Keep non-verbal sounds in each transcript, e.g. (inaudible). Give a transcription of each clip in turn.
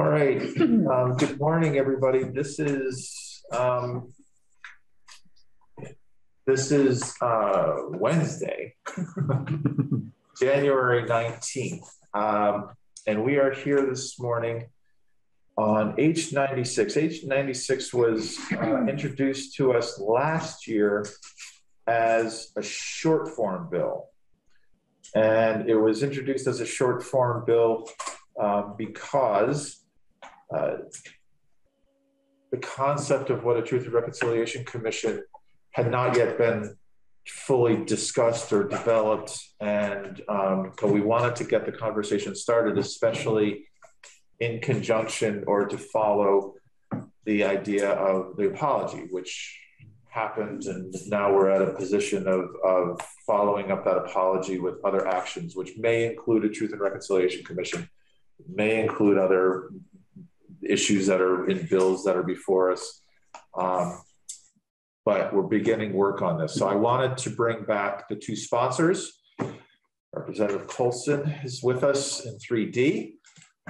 All right, um, good morning, everybody. This is, um, this is, uh, Wednesday, (laughs) January 19th. Um, and we are here this morning on H96. H96 was uh, introduced to us last year as a short form bill. And it was introduced as a short form bill um, because uh, the concept of what a Truth and Reconciliation Commission had not yet been fully discussed or developed. And um, but we wanted to get the conversation started, especially in conjunction or to follow the idea of the apology, which happened. And now we're at a position of, of following up that apology with other actions, which may include a Truth and Reconciliation Commission, may include other issues that are in bills that are before us. Um, but we're beginning work on this. So I wanted to bring back the two sponsors. Representative Colston is with us in 3D.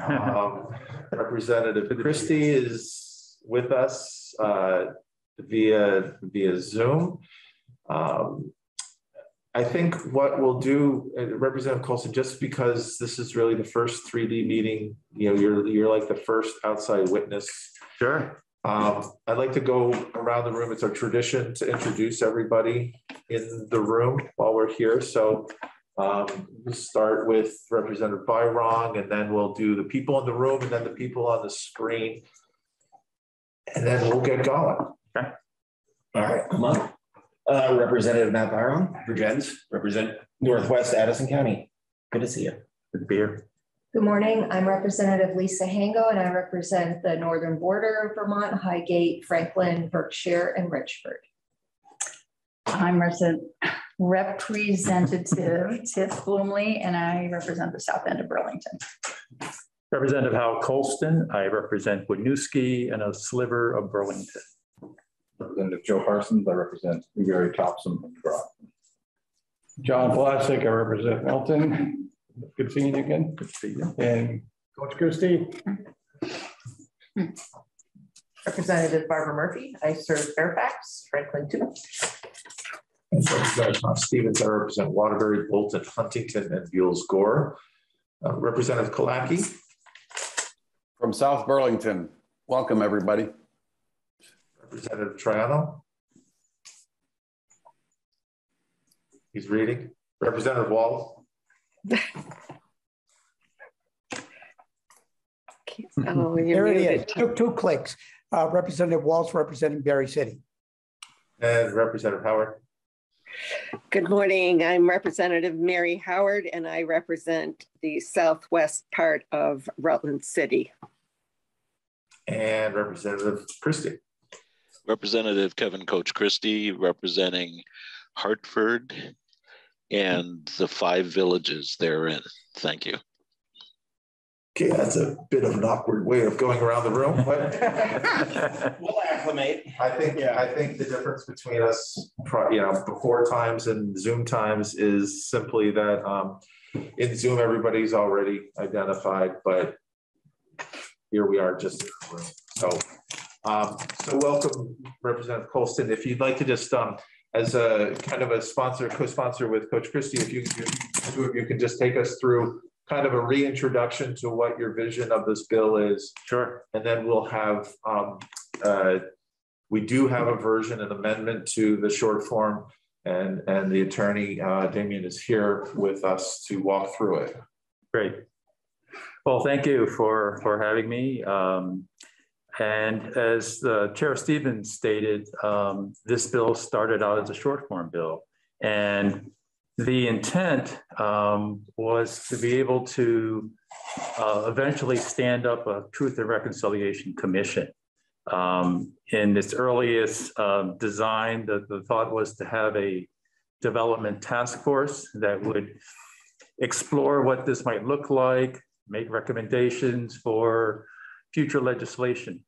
Um, (laughs) Representative Christie is with us uh, via via Zoom. Um, I think what we'll do, uh, Representative Colston, just because this is really the first 3D meeting, you know, you're you're like the first outside witness. Sure. Um, I'd like to go around the room. It's our tradition to introduce everybody in the room while we're here. So um, we'll start with Representative Birong, and then we'll do the people in the room, and then the people on the screen, and then we'll get going. Okay. All right, come on. Uh, Representative Matt Birong, Vergennes, represent Northwest Addison County. Good to see you. Good to be here. Good morning. I'm Representative Lisa Hango, and I represent the northern border of Vermont, Highgate, Franklin, Berkshire, and Richford. I'm Representative Tiff Bluemle, and I represent the south end of Burlington. Representative Hal Colston. I represent Winooski and a sliver of Burlington. Representative Joe Parsons. I represent Newbury, Topsham, and Groton. John Vlasic, I represent Milton. Good seeing you again. Good to see you. And Coach Christie. Representative Barbara Murphy. I serve Fairfax, Franklin too. And Representative Tom Stevens, I represent Waterbury, Bolton, Huntington, and Buell's Gore. Uh, Representative Killacky, From South Burlington, welcome everybody. Representative Troiano. He's reading. Representative Wall. (laughs) Oh, There it muted. is. Took two clicks. Uh, Representative Walsh representing Barre City. And Representative Howard. Good morning. I'm Representative Mary Howard, and I represent the southwest part of Rutland City. And Representative Christie. Representative Kevin Coach Christie representing Hartford and the five villages therein. Thank you. Okay, that's a bit of an awkward way of going around the room, but (laughs) We'll acclimate. I think, yeah. I think the difference between us, you know, before times and Zoom times is simply that um, in Zoom, everybody's already identified, but here we are just in the room. So, um, so welcome Representative Colston. If you'd like to just, um, as a kind of a sponsor, co-sponsor with Coach Christie, if you, if two of you can just take us through kind of a reintroduction to what your vision of this bill is. Sure. And then we'll have, um, uh, we do have a version, an amendment to the short form. And, and the attorney, uh, Damien is here with us to walk through it. Great. Well, thank you for, for having me. Um, and as the Chair Stevens stated, um, this bill started out as a short form bill. And the intent um, was to be able to uh, eventually stand up a Truth and Reconciliation Commission. Um, in its earliest uh, design, the, the thought was to have a development task force that would explore what this might look like, make recommendations for future legislation.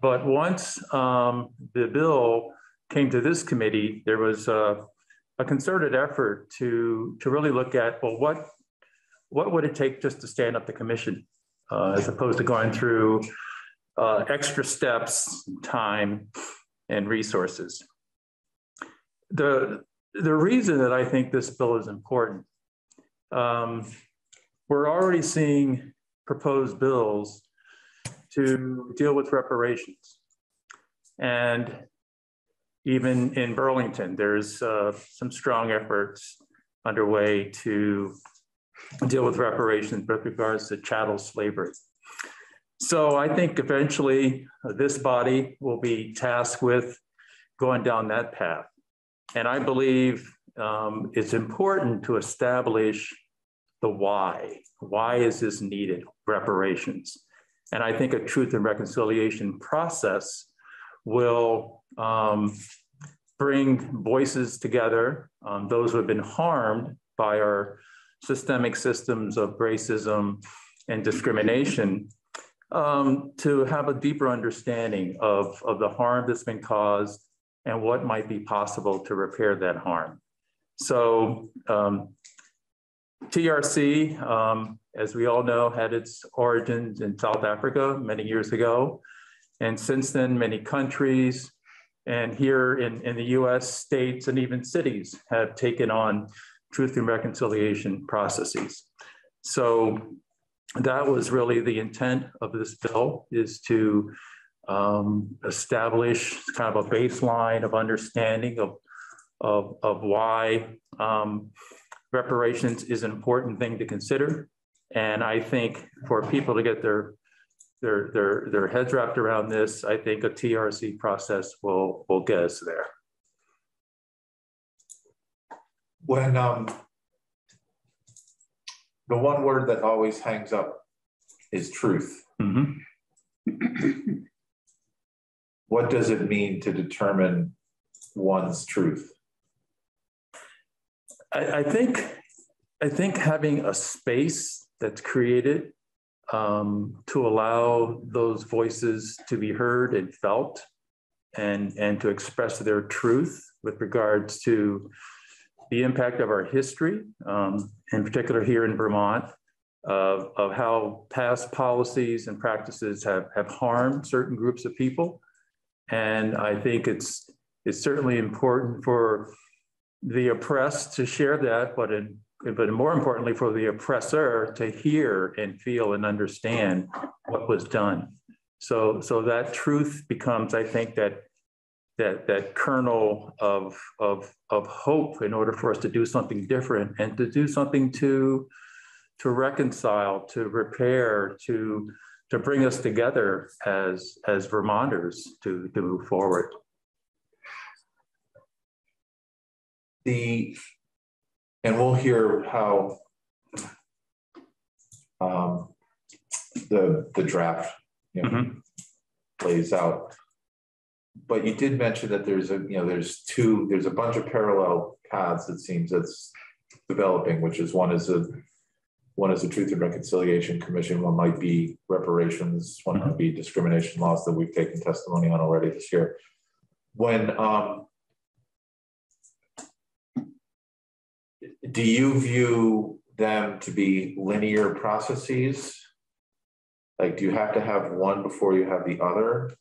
But once um, the bill came to this committee, there was a, a concerted effort to, to really look at, well, what, what would it take just to stand up the commission? uh, as opposed to going through uh, extra steps, time, and resources. The, the reason that I think this bill is important, um, we're already seeing proposed bills to deal with reparations. And even in Burlington, there's uh, some strong efforts underway to deal with reparations with regards to chattel slavery. So I think eventually uh, this body will be tasked with going down that path. And I believe um, it's important to establish the why. Why is this needed? Reparations. And I think a truth and reconciliation process will um, bring voices together, um, those who have been harmed by our systemic systems of racism and discrimination, um, to have a deeper understanding of, of the harm that's been caused and what might be possible to repair that harm. So um, TRC, um, as we all know, had its origins in South Africa many years ago. And since then, many countries and here in, in the US, states and even cities have taken on truth and reconciliation processes. So that was really the intent of this bill is to um, establish kind of a baseline of understanding of, of, of why um, reparations is an important thing to consider. And I think for people to get their their their their heads wrapped around this, I think a TRC process will will get us there. When um, the one word that always hangs up is truth. Mm-hmm. (clears throat) what does it mean to determine one's truth? I, I think I think having a space that's created um, to allow those voices to be heard and felt and, and to express their truth with regards to the impact of our history, um, in particular here in Vermont, of, of how past policies and practices have, have harmed certain groups of people. And I think it's, it's certainly important for the oppressed to share that, but in but more importantly for the oppressor to hear and feel and understand what was done. So so that truth becomes i think that that that kernel of of of hope in order for us to do something different and to do something to to reconcile to repair to to bring us together as as vermonters to to move forward the and we'll hear how um, the the draft you know, mm-hmm. plays out. But you did mention that there's a you know there's two there's a bunch of parallel paths it seems that's developing, which is one is a one is a Truth and Reconciliation Commission, one might be reparations, one mm-hmm. might be discrimination laws that we've taken testimony on already this year. When um, do you view them to be linear processes? Like, do you have to have one before you have the other?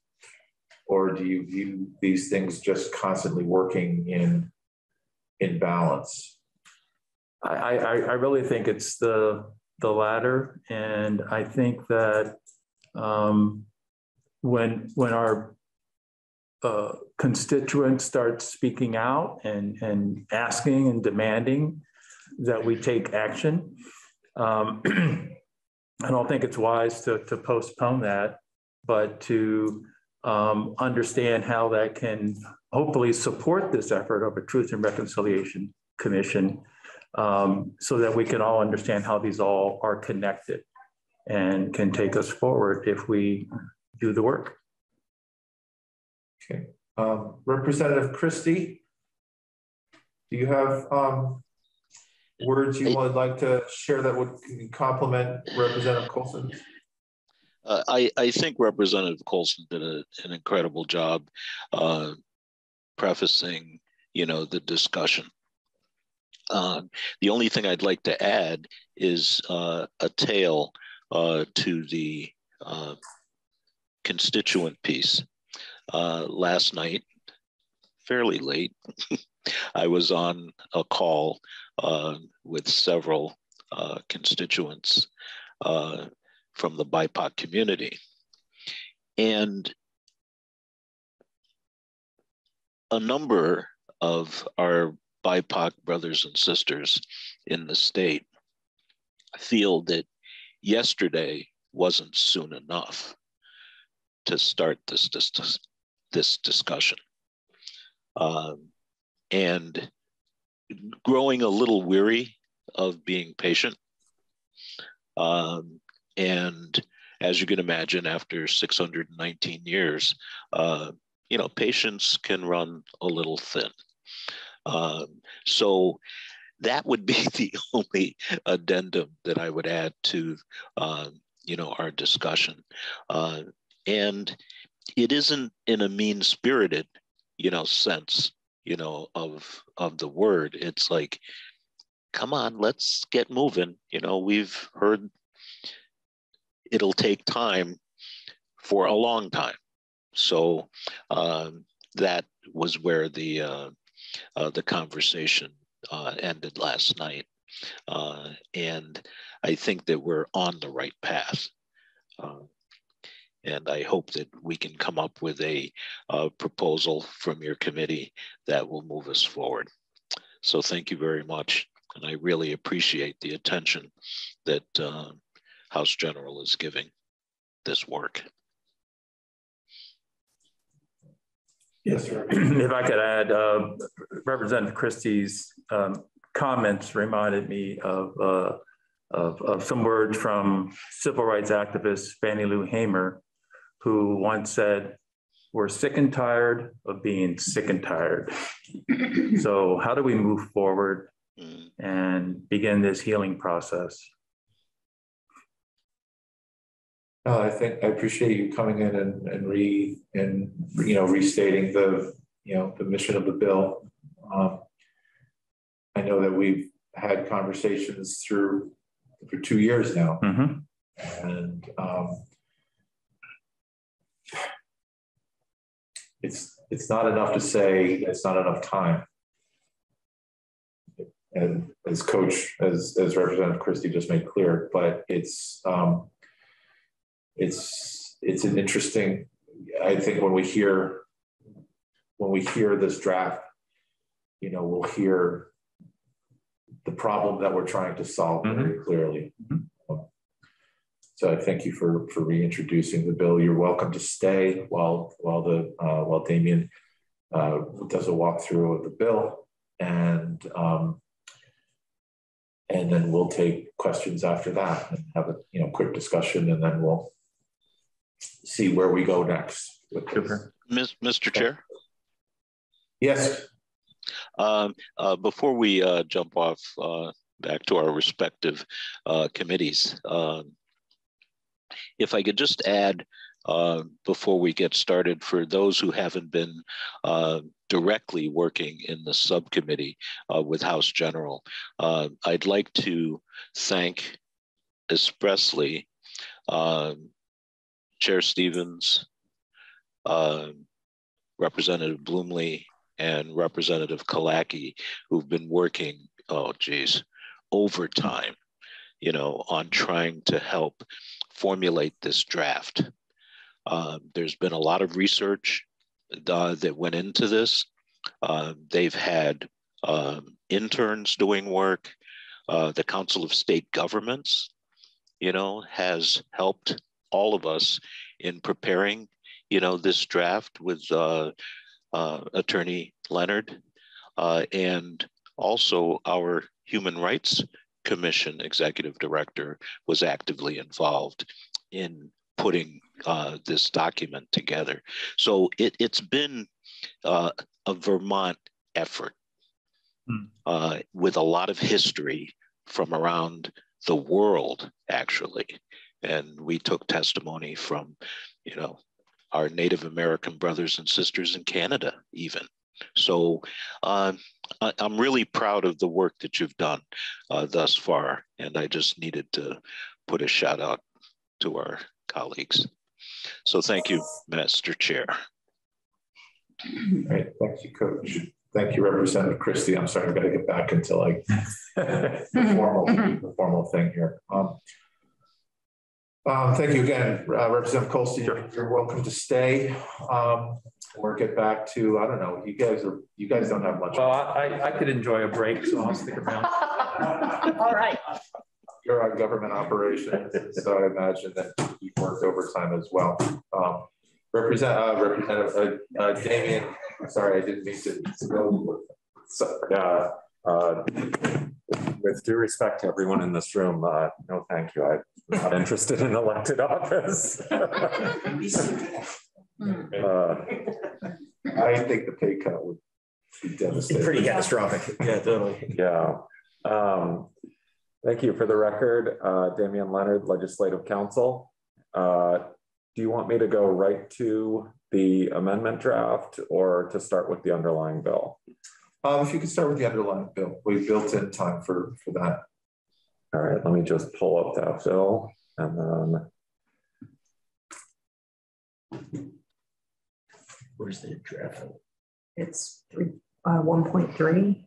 Or do you view these things just constantly working in, in balance? I, I, I really think it's the, the latter. And I think that um, when, when our uh, constituents start speaking out and, and asking and demanding that we take action. Um, (clears throat) I don't think it's wise to, to postpone that, but to um, understand how that can hopefully support this effort of a Truth and Reconciliation Commission um, so that we can all understand how these all are connected and can take us forward if we do the work. Okay. Um, Representative Christie, do you have um, words you would like to share that would complement Representative Colston? Uh, I, I think Representative Colston did a, an incredible job uh, prefacing, you know, the discussion. Uh, the only thing I'd like to add is uh, a tale uh, to the uh, constituent piece. Uh, last night, fairly late, (laughs) I was on a call uh, with several uh, constituents uh, from the BIPOC community. And a number of our BIPOC brothers and sisters in the state feel that yesterday wasn't soon enough to start this, this, this discussion. Um, and growing a little weary of being patient. Um, and as you can imagine, after 619 years, uh, you know, patience can run a little thin. Um, so that would be (laughs) the only addendum that I would add to, uh, you know, our discussion. Uh, and it isn't in a mean spirited, you know, sense, you know, of of the word. It's like, come on, let's get moving. You know, we've heard it'll take time for a long time. So um, that was where the uh, uh, the conversation uh, ended last night, uh, and I think that we're on the right path. Uh, and I hope that we can come up with a uh, proposal from your committee that will move us forward. So thank you very much. And I really appreciate the attention that House General is giving this work. Yes, sir. (clears throat) if I could add, uh, Representative Christie's um, comments reminded me of, uh, of, of, some words from civil rights activist Fannie Lou Hamer, who once said, we're sick and tired of being sick and tired. (clears throat) so how do we move forward mm. and begin this healing process? Uh, I think I appreciate you coming in and, and re and you know restating the you know the mission of the bill. Um, I know that we've had conversations through for two years now, mm-hmm. and um, it's it's not enough to say it's not enough time. And as Coach, as as Representative Christie just made clear, but it's um, it's it's an interesting. I think when we hear when we hear this draft, you know, we'll hear the problem that we're trying to solve mm-hmm. very clearly. Mm-hmm. So I thank you for for reintroducing the bill. You're welcome to stay while while the uh, while Damien uh, does a walkthrough of the bill, and um, and then we'll take questions after that and have a you know quick discussion, and then we'll see where we go next. Mr. Chair? Yes. Um, uh, before we uh, jump off uh, back to our respective uh, committees, um, if I could just add uh, before we get started, for those who haven't been uh, directly working in the subcommittee with House General, I'd like to thank expressly um, Chair Stevens, uh, Representative Bluemle, and Representative Killacky, who've been working, oh geez, overtime, you know, on trying to help formulate this draft. Uh, there's been a lot of research uh, that went into this. Uh, they've had um, interns doing work. Uh, the Council of State Governments, you know, has helped all of us in preparing, you know, this draft with uh, uh, Attorney Leonard and also our Human Rights Commission executive director was actively involved in putting uh, this document together. So it, has been uh, a Vermont effort hmm. uh, with a lot of history from around the world, actually and we took testimony from you know our native american brothers and sisters in canada even so uh, I, am really proud of the work that you've done uh, thus far and i just needed to put a shout out to our colleagues. So thank you, Master Chair. Great, thank you, Coach. Thank you, Representative Christie. I'm sorry, I've got to get back into like (laughs) the formal, the formal thing here. Um, um, thank you again, uh, Representative Colston. You're, you're welcome to stay um, or get back to, I don't know, you guys are, you guys don't have much. Well, I, I could enjoy a break, so I'll stick around. (laughs) All right. You're on government operations, so I imagine that you've worked overtime as well. Um, Represent, uh, Representative uh, uh, Damian, sorry, I didn't mean to, to go. So, Yeah, uh, with due respect to everyone in this room, uh, no, thank you. I'm not interested in elected office. (laughs) (laughs) Uh, (laughs) I think the pay cut would be devastating. Pretty catastrophic. Yeah, totally. Yeah. Um, Thank you. For the record, uh, Damian Leonard, Legislative Counsel. Uh, Do you want me to go right to the amendment draft or to start with the underlying bill? Um, if you could start with the underlying bill, we built in time for, for that. All right, let me just pull up that bill and then Where's the draft? It's three, uh, one point three.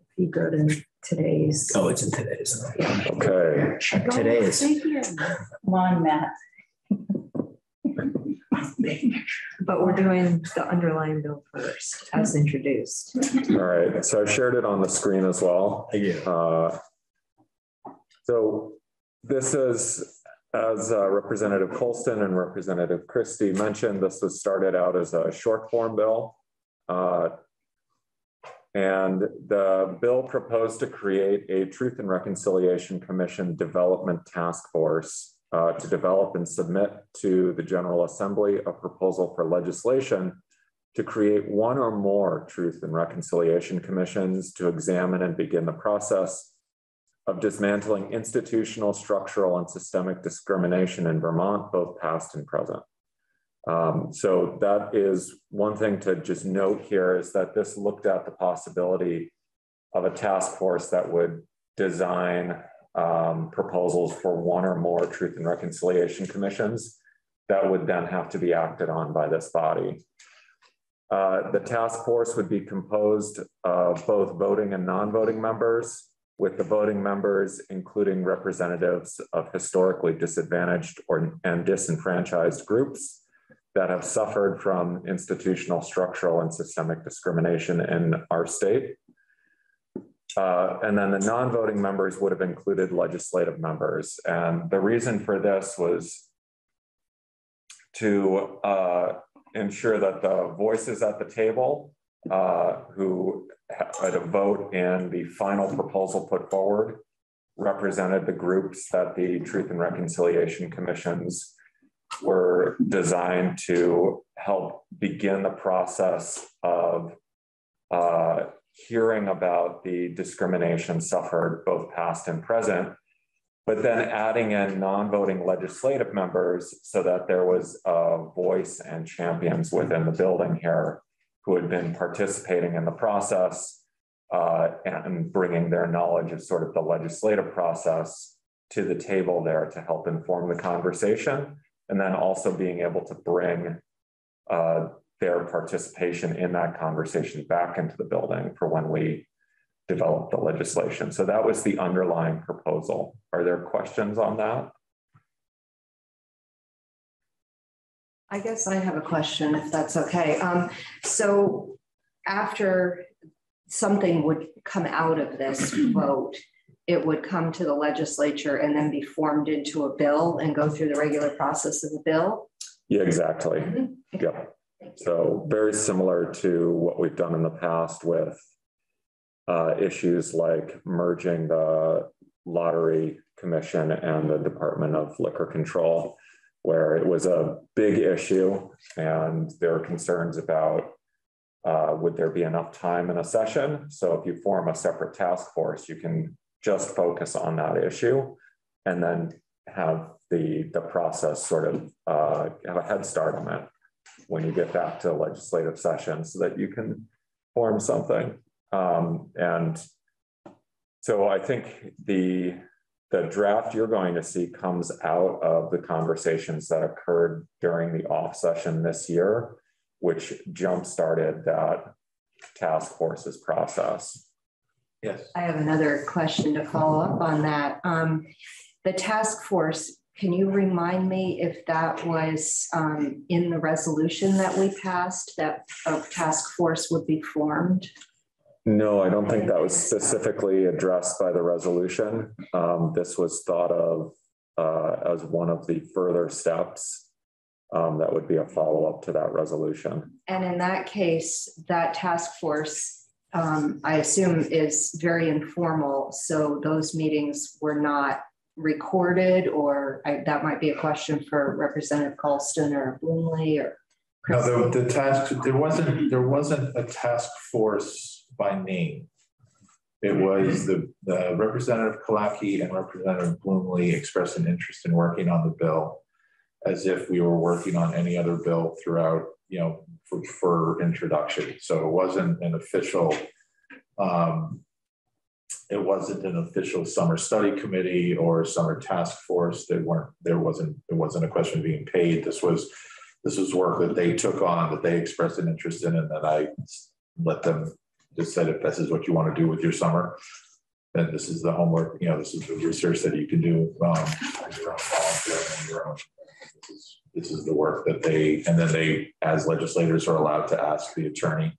If you go to today's. Oh, it's in today's. Okay. Today is. Come on, Matt. But we're doing the underlying bill first, as introduced. All right, so I've shared it on the screen as well. Thank Uh, So this is, as uh, Representative Colston and Representative Christie mentioned, this was started out as a short form bill. Uh, And the bill proposed to create a Truth and Reconciliation Commission Development Task Force uh, to develop and submit to the General Assembly a proposal for legislation to create one or more Truth and Reconciliation Commissions to examine and begin the process of dismantling institutional, structural, and systemic discrimination in Vermont, both past and present. Um, so that is one thing to just note here is that this looked at the possibility of a task force that would design um, proposals for one or more Truth and Reconciliation Commissions that would then have to be acted on by this body. Uh, the task force would be composed of both voting and non-voting members, with the voting members including representatives of historically disadvantaged or and disenfranchised groups that have suffered from institutional, structural, and systemic discrimination in our state. Uh, and then the non-voting members would have included legislative members. And the reason for this was to uh, ensure that the voices at the table uh, who had a vote and the final proposal put forward represented the groups that the Truth and Reconciliation Commissions were designed to help begin the process of uh, hearing about the discrimination suffered both past and present, but then adding in non-voting legislative members so that there was a voice and champions within the building here who had been participating in the process uh, and bringing their knowledge of sort of the legislative process to the table there to help inform the conversation and then also being able to bring uh, their participation in that conversation back into the building for when we develop the legislation. So that was the underlying proposal. Are there questions on that? I guess I have a question, if that's okay. Um, so after something would come out of this (clears throat) vote, it would come to the legislature and then be formed into a bill and go through the regular process of the bill? Yeah, exactly. Yeah. So very similar to what we've done in the past with uh, issues like merging the lottery commission and the Department of Liquor Control, where it was a big issue and there were concerns about uh, would there be enough time in a session? So if you form a separate task force, you can just focus on that issue and then have the, the process sort of uh, have a head start on it when you get back to legislative session so that you can form something. Um, and so I think the, the draft you're going to see comes out of the conversations that occurred during the off session this year, which jump started that task force's process. Yes. I have another question to follow up on that. Um, the task force, can you remind me if that was um, in the resolution that we passed, that a task force would be formed? No, I don't think that was specifically addressed by the resolution. Um, this was thought of uh, as one of the further steps um, that would be a follow-up to that resolution. And in that case, that task force, um, I assume is very informal. So those meetings were not recorded or I, that might be a question for Representative Colston or Bluemle or. No, the, the task, there wasn't, there wasn't a task force by name. It was the, the Representative Killacky and Representative Bluemle expressed an interest in working on the bill as if we were working on any other bill throughout, you know, for, for introduction. So it wasn't an official, um, it wasn't an official summer study committee or summer task force. They weren't, there wasn't, it wasn't a question of being paid. This was, this was work that they took on, that they expressed an interest in, and that I let them just said if this is what you want to do with your summer, then this is the homework, you know, this is the research that you can do um, on your own, your own. This is, this is the work that they, and then they, as legislators, are allowed to ask the attorney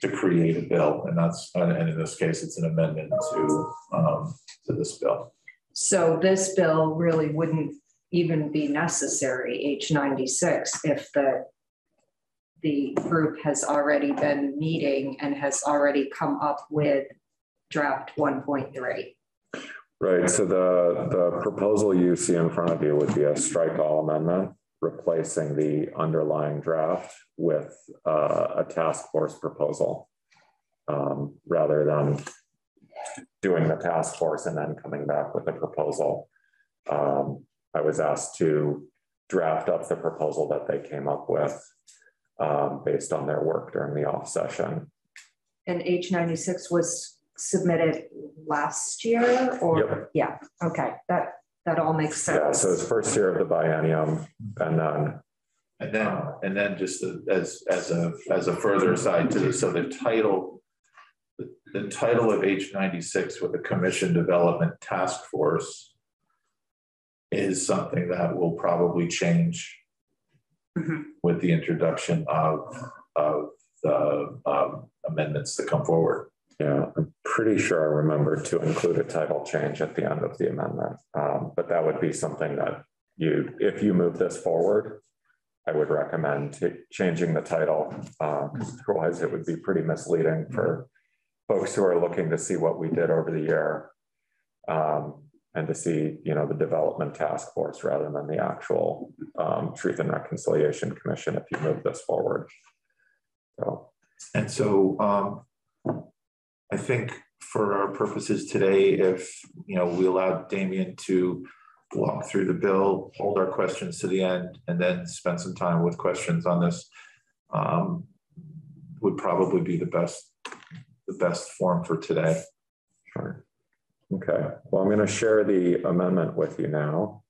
to create a bill, and that's, and in this case, it's an amendment to um, to this bill. So this bill really wouldn't even be necessary, H ninety-six, if the the group has already been meeting and has already come up with draft 1.3. Right. So the, the proposal you see in front of you would be a strike all amendment, replacing the underlying draft with uh, a task force proposal um, rather than doing the task force and then coming back with a proposal. Um, I was asked to draft up the proposal that they came up with um, based on their work during the off session. And H96 was submitted last year or? Yep. Yeah, okay, that, that all makes sense. Yeah, so it's first year of the biennium and then. And then, and then just as, as a, as a further aside to this, so the title, the, the title of H96 with the Commission Development Task Force is something that will probably change mm-hmm. with the introduction of, of the um, amendments that come forward. Yeah, I'm pretty sure I remember to include a title change at the end of the amendment. Um, but that would be something that you, if you move this forward, I would recommend changing the title. Uh, otherwise, it would be pretty misleading for folks who are looking to see what we did over the year. Um, and to see, you know, the development task force rather than the actual um, Truth and Reconciliation Commission if you move this forward. So, and so um, I think for our purposes today, if you know, we allow Damien to walk through the bill, hold our questions to the end, and then spend some time with questions on this, um, would probably be the best the best form for today. Sure. Okay, well, I'm going to share the amendment with you now.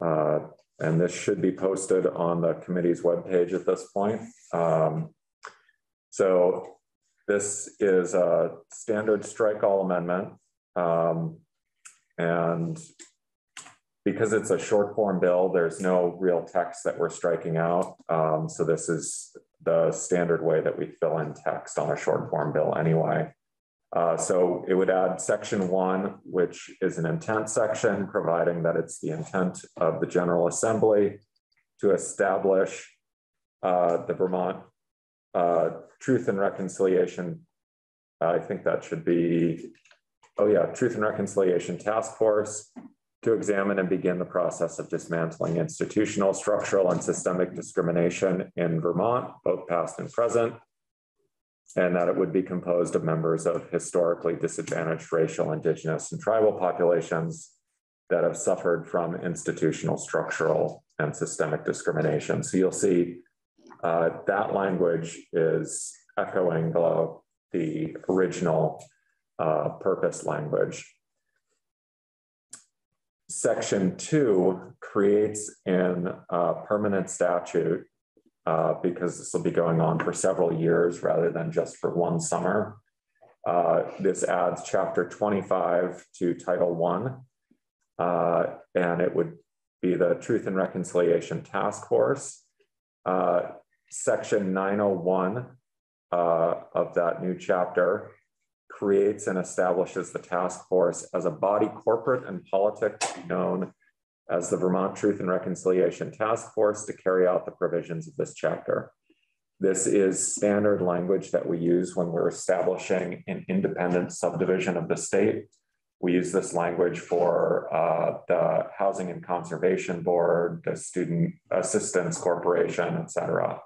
Uh, and this should be posted on the committee's webpage at this point. Um, so this is a standard strike all amendment. Um, and because it's a short form bill, there's no real text that we're striking out. Um, so this is the standard way that we fill in text on a short form bill anyway. Uh, so it would add section one, which is an intent section, providing that it's the intent of the General Assembly to establish uh, the Vermont uh, Truth and Reconciliation. I think that should be, oh yeah, Truth and Reconciliation Task Force to examine and begin the process of dismantling institutional, structural, and systemic discrimination in Vermont, both past and present and that it would be composed of members of historically disadvantaged racial, indigenous, and tribal populations that have suffered from institutional, structural, and systemic discrimination. So you'll see uh, that language is echoing the, the original uh, purpose language. section two creates in a permanent statute uh, because this will be going on for several years rather than just for one summer. Uh, this adds chapter 25 to title one, uh, and it would be the Truth and Reconciliation Task Force. Uh, section 901 uh, of that new chapter creates and establishes the task force as a body corporate and politic to be known as the Vermont Truth and Reconciliation Task Force to carry out the provisions of this chapter. This is standard language that we use when we're establishing an independent subdivision of the state. We use this language for uh, the Housing and Conservation Board, the Student Assistance Corporation, et cetera.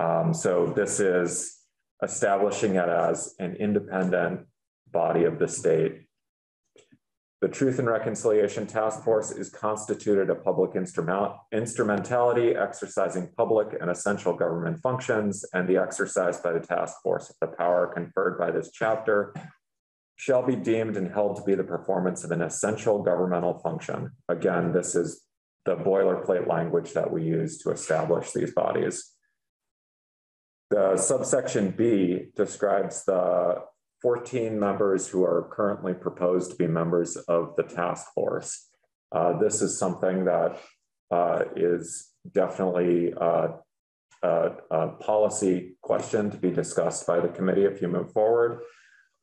Um, so this is establishing it as an independent body of the state. The Truth and Reconciliation Task Force is constituted a public instrument, instrumentality exercising public and essential government functions, and the exercise by the task force of the power conferred by this chapter shall be deemed and held to be the performance of an essential governmental function. Again, this is the boilerplate language that we use to establish these bodies. The subsection B describes the 14 members who are currently proposed to be members of the task force. Uh, this is something that uh, is definitely uh, a, a, policy question to be discussed by the committee if you move forward.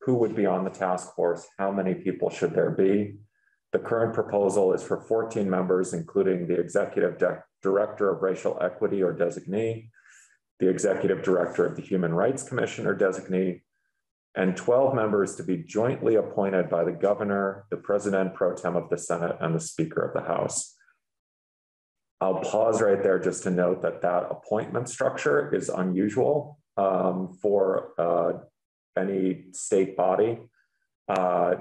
Who would be on the task force? How many people should there be? The current proposal is for 14 members, including the executive director of racial equity or designee, the executive director of the Human Rights Commission or designee, and 12 members to be jointly appointed by the governor, the president pro tem of the Senate, and the Speaker of the House. I'll pause right there just to note that that appointment structure is unusual um, for uh, any state body. Uh,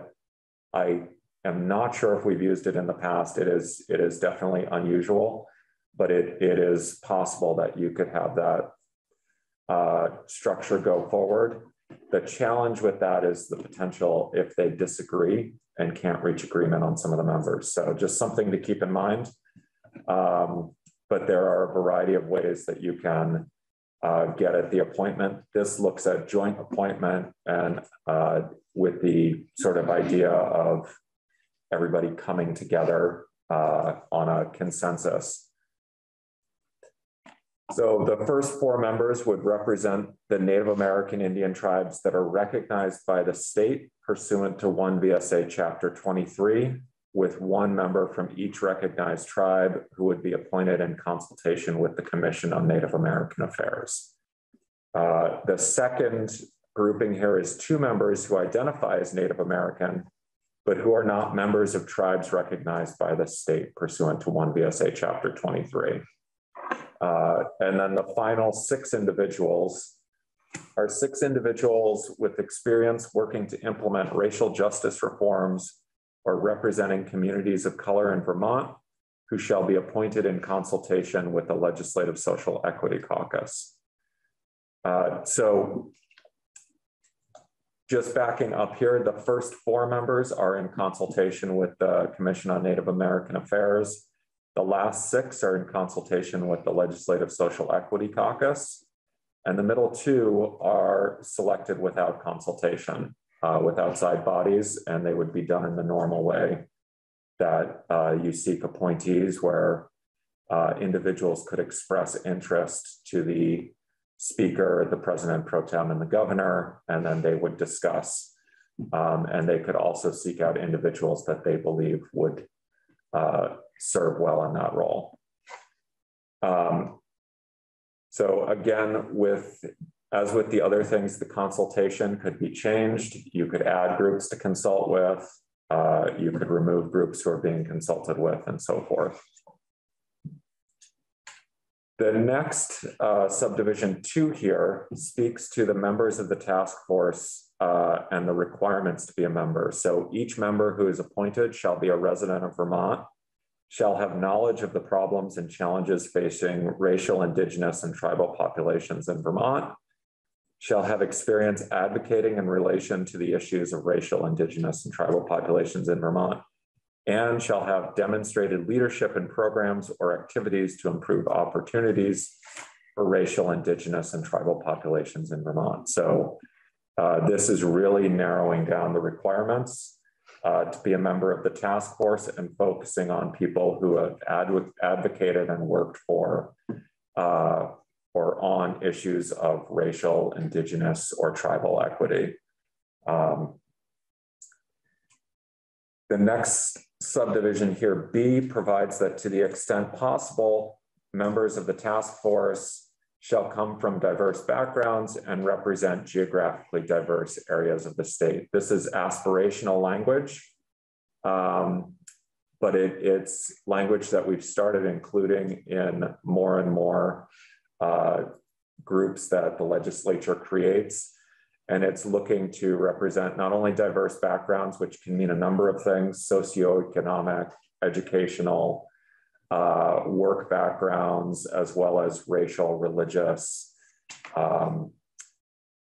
I am not sure if we've used it in the past. It is, it is definitely unusual, but it, it is possible that you could have that uh, structure go forward. The challenge with that is the potential if they disagree and can't reach agreement on some of the members. So just something to keep in mind. Um, but there are a variety of ways that you can uh, get at the appointment. This looks at joint appointment and uh, with the sort of idea of everybody coming together uh, on a consensus. So the first four members would represent the Native American Indian tribes that are recognized by the state pursuant to 1 VSA Chapter 23, with one member from each recognized tribe who would be appointed in consultation with the Commission on Native American Affairs. Uh, the second grouping here is two members who identify as Native American, but who are not members of tribes recognized by the state pursuant to 1 VSA Chapter 23. Uh, and then the final six individuals are six individuals with experience working to implement racial justice reforms or representing communities of color in Vermont who shall be appointed in consultation with the Legislative Social Equity Caucus. Uh, so just backing up here, the first four members are in consultation with the Commission on Native American Affairs. The last six are in consultation with the Legislative Social Equity Caucus. And the middle two are selected without consultation uh, with outside bodies, and they would be done in the normal way that uh, you seek appointees where uh, individuals could express interest to the speaker, the president pro tem, and the governor, and then they would discuss. Um, and they could also seek out individuals that they believe would uh, serve well in that role. Um, so again, with as with the other things, the consultation could be changed. You could add groups to consult with. Uh, you could remove groups who are being consulted with and so forth. The next uh, subdivision two here speaks to the members of the task force uh, and the requirements to be a member. So each member who is appointed shall be a resident of Vermont shall have knowledge of the problems and challenges facing racial, indigenous, and tribal populations in Vermont, shall have experience advocating in relation to the issues of racial, indigenous, and tribal populations in Vermont, and shall have demonstrated leadership in programs or activities to improve opportunities for racial, indigenous, and tribal populations in Vermont. So uh, this is really narrowing down the requirements uh, to be a member of the task force and focusing on people who have adv advocated and worked for uh, or on issues of racial, indigenous, or tribal equity. Um, the next subdivision here, B, provides that to the extent possible, members of the task force shall come from diverse backgrounds and represent geographically diverse areas of the state. This is aspirational language, um, but it, it's language that we've started including in more and more uh, groups that the legislature creates. And it's looking to represent not only diverse backgrounds, which can mean a number of things, socioeconomic, educational, uh, work backgrounds, as well as racial, religious, um,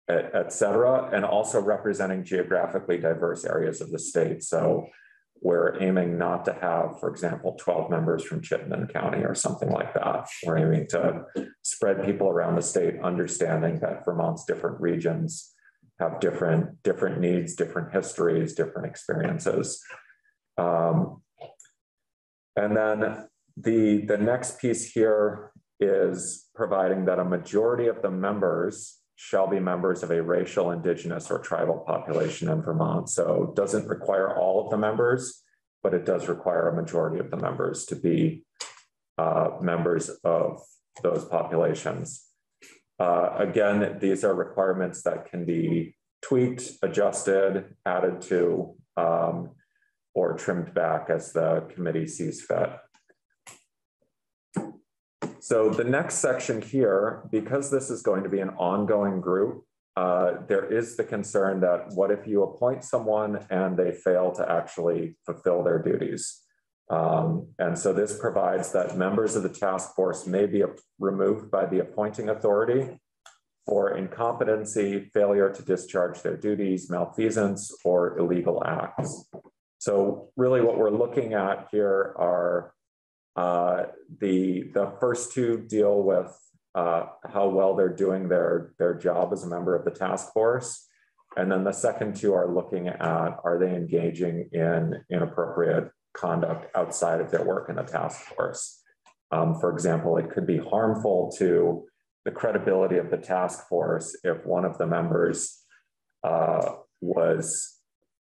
et, et, and also representing geographically diverse areas of the state. So we're aiming not to have, for example, 12 members from Chittenden County or something like that. We're aiming to spread people around the state, understanding that Vermont's different regions have different, different needs, different histories, different experiences. Um, and then the, the next piece here is providing that a majority of the members shall be members of a racial, indigenous, or tribal population in Vermont. So doesn't require all of the members, but it does require a majority of the members to be uh, members of those populations. Uh, again, these are requirements that can be tweaked, adjusted, added to, um, or trimmed back as the committee sees fit. So the next section here, because this is going to be an ongoing group, uh, there is the concern that what if you appoint someone and they fail to actually fulfill their duties? Um, and so this provides that members of the task force may be removed by the appointing authority for incompetency, failure to discharge their duties, malfeasance, or illegal acts. So really what we're looking at here are uh, the, the first two deal with uh, how well they're doing their, their job as a member of the task force. And then the second two are looking at are they engaging in inappropriate conduct outside of their work in the task force? Um, for example, it could be harmful to the credibility of the task force if one of the members uh, was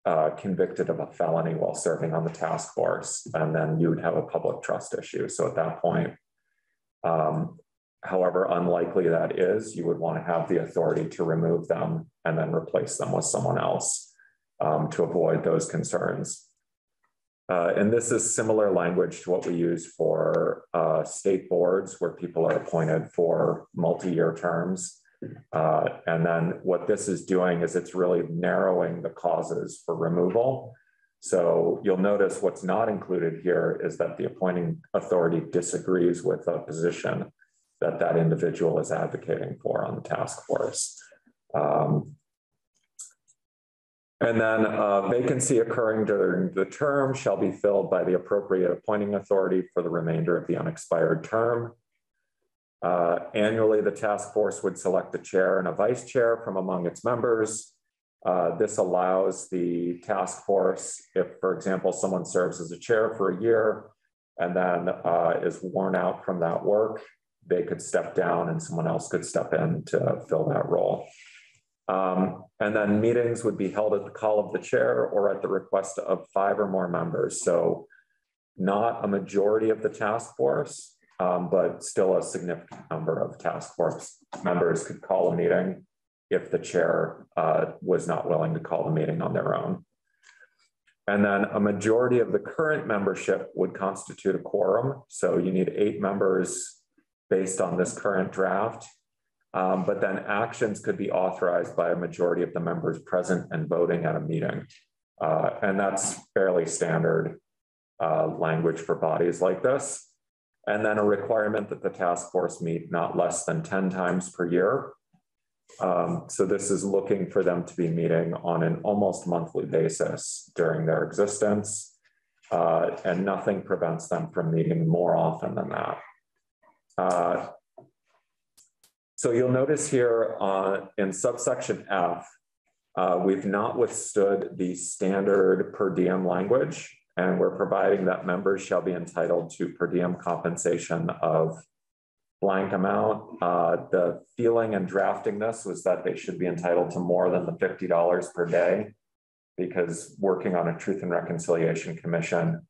uh, convicted of a felony while serving on the task force, and then you would have a public trust issue. So at that point, um, however unlikely that is, you would want to have the authority to remove them and then replace them with someone else um, to avoid those concerns. Uh, and this is similar language to what we use for uh, state boards where people are appointed for multi-year terms. Uh, and then what this is doing is it's really narrowing the causes for removal. So you'll notice what's not included here is that the appointing authority disagrees with a position that that individual is advocating for on the task force. Um, and then a vacancy occurring during the term shall be filled by the appropriate appointing authority for the remainder of the unexpired term. Uh, annually, the task force would select a chair and a vice chair from among its members. Uh, this allows the task force, if, for example, someone serves as a chair for a year and then uh, is worn out from that work, they could step down and someone else could step in to fill that role. Um, and then meetings would be held at the call of the chair or at the request of five or more members. So not a majority of the task force, um, but still a significant number of task force members could call a meeting if the chair uh, was not willing to call the meeting on their own. And then a majority of the current membership would constitute a quorum. So you need eight members based on this current draft. Um, but then actions could be authorized by a majority of the members present and voting at a meeting. Uh, and that's fairly standard uh, language for bodies like this and then a requirement that the task force meet not less than 10 times per year. Um, so this is looking for them to be meeting on an almost monthly basis during their existence. uh, and nothing prevents them from meeting more often than that. Uh, so you'll notice here uh, in subsection F, uh, we've not withstood the standard per diem language, and we're providing that members shall be entitled to per diem compensation of blank amount. Uh, the feeling and drafting this was that they should be entitled to more than the $50 per day because working on a truth and reconciliation commission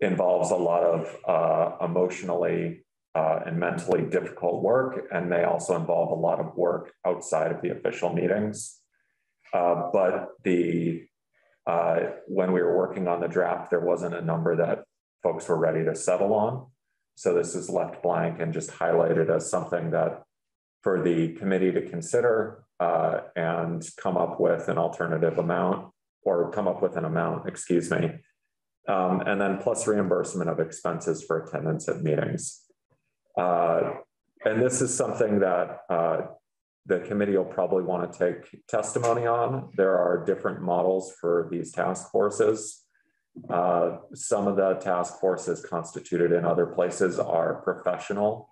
involves a lot of uh, emotionally uh, and mentally difficult work, and they also involve a lot of work outside of the official meetings. Uh, but the uh, when we were working on the draft, there wasn't a number that folks were ready to settle on. So this is left blank and just highlighted as something that for the committee to consider uh, and come up with an alternative amount or come up with an amount, excuse me. Um, and then plus reimbursement of expenses for attendance at meetings. Uh, and this is something that uh, the committee will probably want to take testimony on. There are different models for these task forces. Uh, some of the task forces constituted in other places are professional,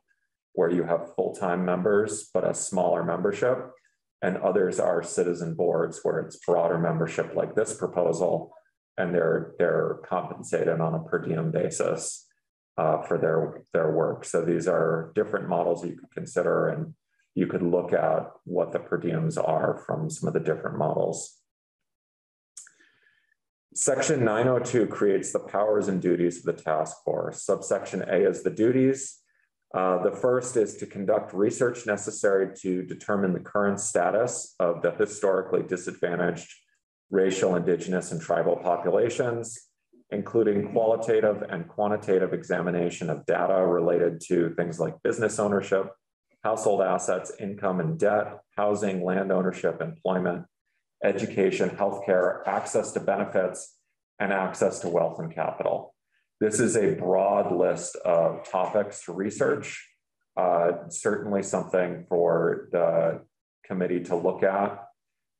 where you have full-time members, but a smaller membership. And others are citizen boards where it's broader membership like this proposal, and they're, they're compensated on a per diem basis uh, for their, their work. So these are different models you could consider and you could look at what the per diems are from some of the different models. Section 902 creates the powers and duties of the task force. Subsection A is the duties. Uh, the first is to conduct research necessary to determine the current status of the historically disadvantaged racial, indigenous, and tribal populations, including qualitative and quantitative examination of data related to things like business ownership, household assets, income and debt, housing, land ownership, employment, education, healthcare, access to benefits, and access to wealth and capital. This is a broad list of topics to research, uh, certainly something for the committee to look at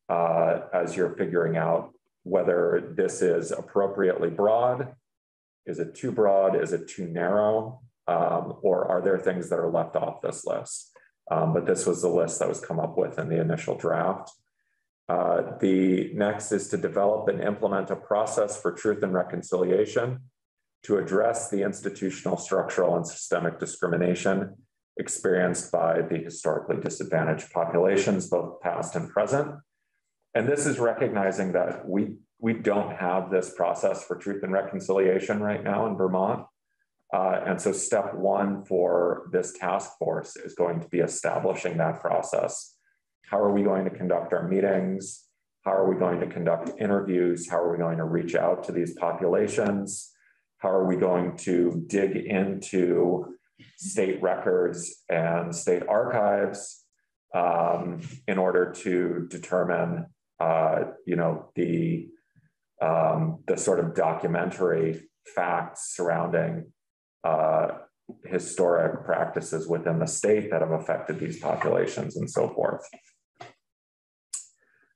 uh, as you're figuring out whether this is appropriately broad. Is it too broad? Is it too narrow? Um, or are there things that are left off this list? Um, but this was the list that was come up with in the initial draft. Uh, the next is to develop and implement a process for truth and reconciliation to address the institutional, structural, and systemic discrimination experienced by the historically disadvantaged populations, both past and present. And this is recognizing that we, we don't have this process for truth and reconciliation right now in Vermont. Uh, and so step one for this task force is going to be establishing that process. How are we going to conduct our meetings? How are we going to conduct interviews? How are we going to reach out to these populations? How are we going to dig into state records and state archives um, in order to determine, uh, you know, the um, the sort of documentary facts surrounding uh, historic practices within the state that have affected these populations and so forth.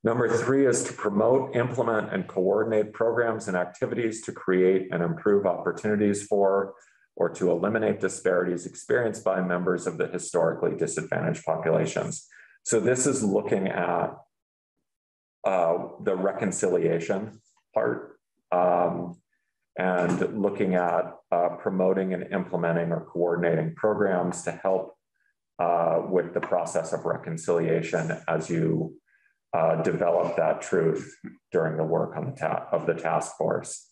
Number three is to promote, implement, and coordinate programs and activities to create and improve opportunities for or to eliminate disparities experienced by members of the historically disadvantaged populations. So this is looking at uh, the reconciliation part. Um, and looking at uh, promoting and implementing or coordinating programs to help uh, with the process of reconciliation as you uh, develop that truth during the work on the ta- of the task force.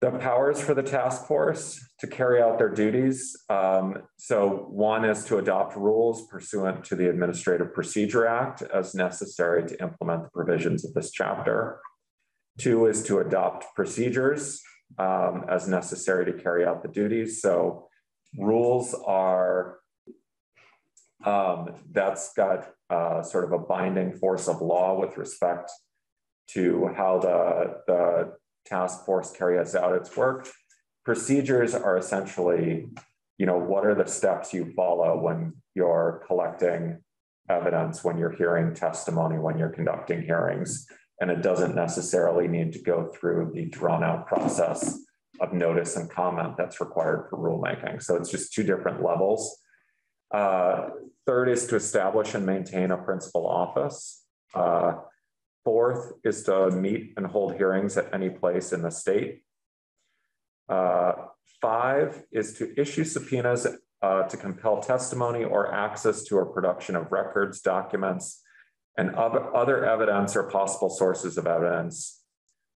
The powers for the task force to carry out their duties. Um, so, one is to adopt rules pursuant to the Administrative Procedure Act as necessary to implement the provisions of this chapter. Two is to adopt procedures um, as necessary to carry out the duties. So rules are, um, that's got uh, sort of a binding force of law with respect to how the, the task force carries out its work. Procedures are essentially, you know, what are the steps you follow when you're collecting evidence, when you're hearing testimony, when you're conducting hearings And it doesn't necessarily need to go through the drawn out process of notice and comment that's required for rulemaking. So it's just two different levels. Uh, third is to establish and maintain a principal office. Uh, fourth is to meet and hold hearings at any place in the state. Uh, five is to issue subpoenas uh, to compel testimony or access to a production of records, documents, and other evidence or possible sources of evidence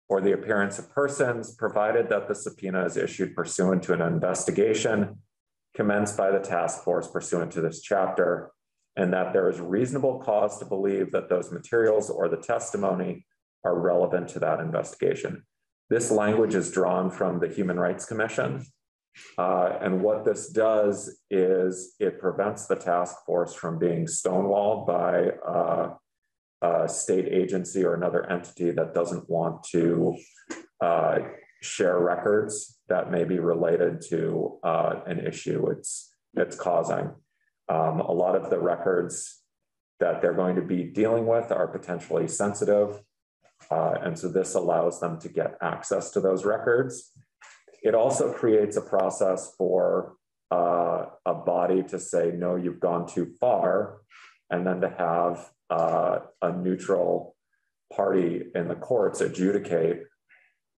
or the appearance of persons, provided that the subpoena is issued pursuant to an investigation commenced by the task force pursuant to this chapter, and that there is reasonable cause to believe that those materials or the testimony are relevant to that investigation. This language is drawn from the Human Rights Commission. Uh, and what this does is it prevents the task force from being stonewalled by uh, a state agency or another entity that doesn't want to uh, share records that may be related to uh, an issue it's it's causing. Um, a lot of the records that they're going to be dealing with are potentially sensitive, uh, and so this allows them to get access to those records. It also creates a process for uh, a body to say, no, you've gone too far, and then to have uh, a neutral party in the courts adjudicate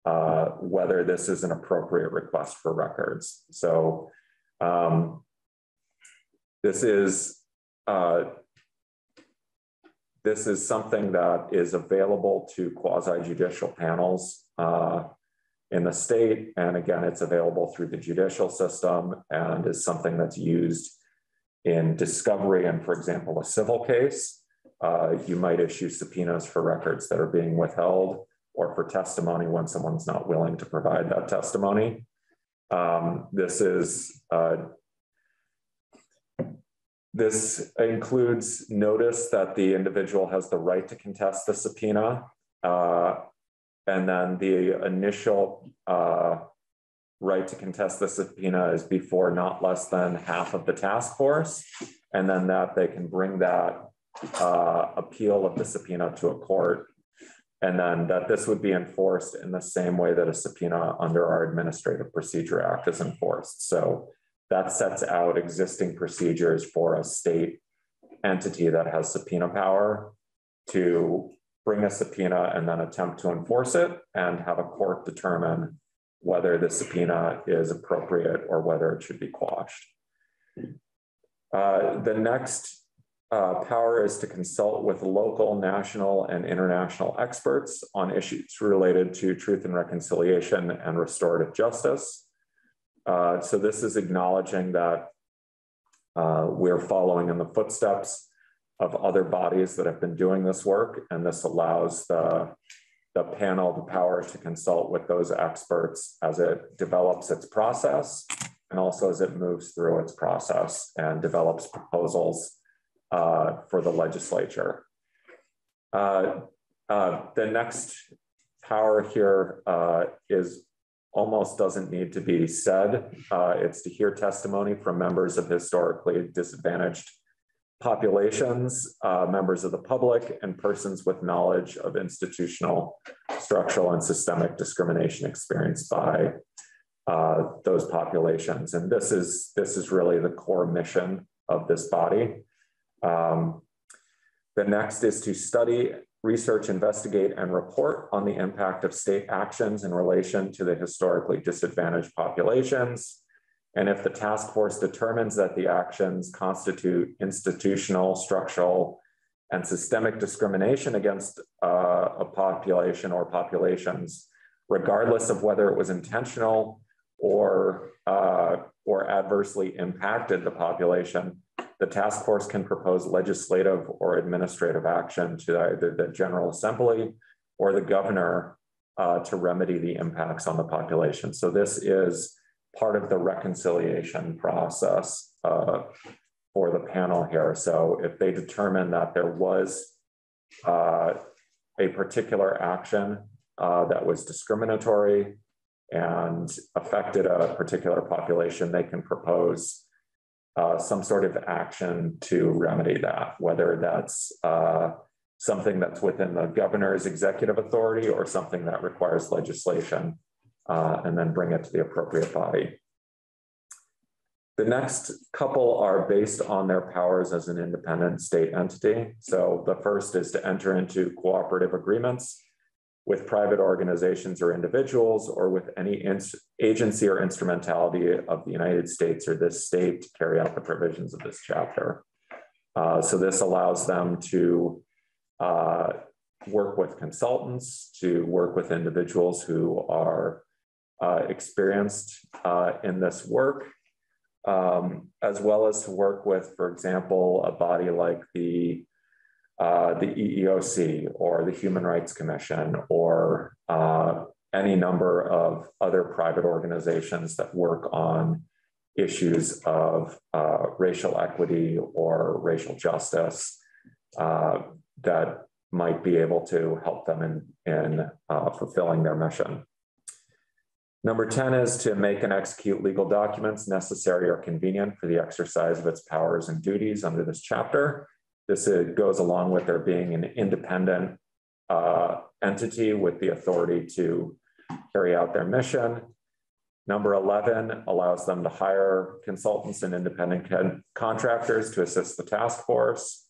uh, whether this is an appropriate request for records. So um, this is uh, this is something that is available to quasi-judicial panels uh, in the state. And again, it's available through the judicial system and is something that's used in discovery and, for example, a civil case. Uh, you might issue subpoenas for records that are being withheld or for testimony when someone's not willing to provide that testimony. Um, this is uh, this includes notice that the individual has the right to contest the subpoena, uh, and then the initial uh, right to contest the subpoena is before not less than half of the task force, and then that they can bring that uh, appeal of the subpoena to a court, and then that this would be enforced in the same way that a subpoena under our Administrative Procedure Act is enforced. So that sets out existing procedures for a state entity that has subpoena power to bring a subpoena and then attempt to enforce it and have a court determine whether the subpoena is appropriate or whether it should be quashed. Uh, the next uh, power is to consult with local, national, and international experts on issues related to truth and reconciliation and restorative justice. Uh, so this is acknowledging that uh, we're following in the footsteps of other bodies that have been doing this work, and this allows the, the panel the power to consult with those experts as it develops its process and also as it moves through its process and develops proposals uh, for the legislature. Uh, uh, the next power here uh, is almost doesn't need to be said. It's to hear testimony from members of historically disadvantaged populations, uh, members of the public, and persons with knowledge of institutional, structural, and systemic discrimination experienced by uh, those populations. And this is this is really the core mission of this body. Um, the next is to study, research, investigate, and report on the impact of state actions in relation to the historically disadvantaged populations. And if the task force determines that the actions constitute institutional, structural, and systemic discrimination against uh, a population or populations, regardless of whether it was intentional or, uh, or adversely impacted the population, the task force can propose legislative or administrative action to either the General Assembly or the governor uh, to remedy the impacts on the population. So this is part of the reconciliation process uh, for the panel here. So if they determine that there was uh, a particular action uh, that was discriminatory and affected a particular population, they can propose uh, some sort of action to remedy that, whether that's uh, something that's within the governor's executive authority or something that requires legislation, uh, and then bring it to the appropriate body. The next couple are based on their powers as an independent state entity. So the first is to enter into cooperative agreements with private organizations or individuals or with any agency or instrumentality of the United States or this state to carry out the provisions of this chapter. Uh, so this allows them to uh, work with consultants, to work with individuals who are uh, experienced uh, in this work, um, as well as to work with, for example, a body like the uh, the EEOC or the Human Rights Commission or uh, any number of other private organizations that work on issues of uh, racial equity or racial justice uh, that might be able to help them in, in uh, fulfilling their mission. Number 10 is to make and execute legal documents necessary or convenient for the exercise of its powers and duties under this chapter. This uh, goes along with there being an independent uh, entity with the authority to carry out their mission. Number 11 allows them to hire consultants and independent contractors to assist the task force.